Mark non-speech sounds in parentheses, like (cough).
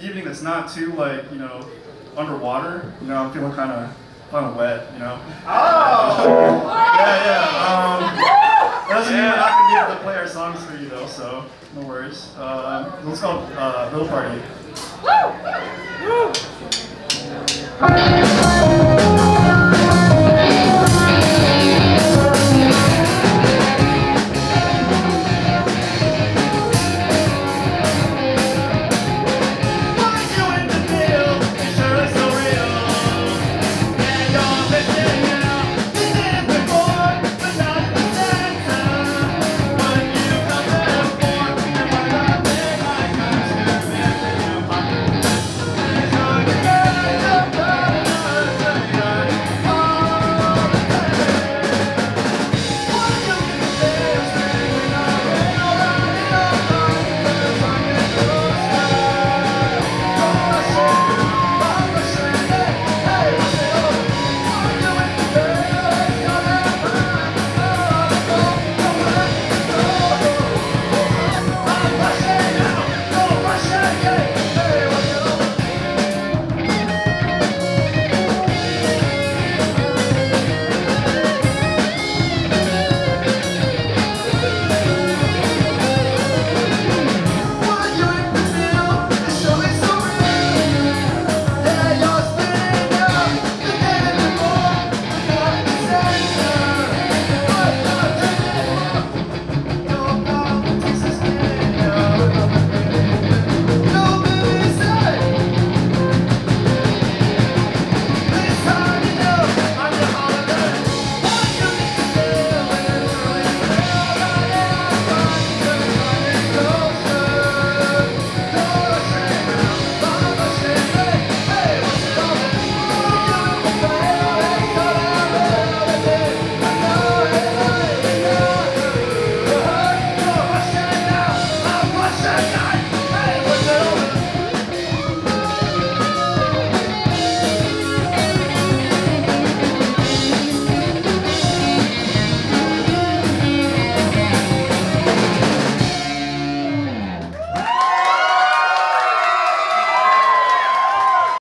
Evening, that's not too like you know underwater. You know, I'm feeling kind of kind of wet. You know. Oh! Yeah, yeah. Um, (laughs) doesn't mean we're not gonna be able to play our songs for you though, so no worries. Um, uh, it's called uh, Little Party. Woo!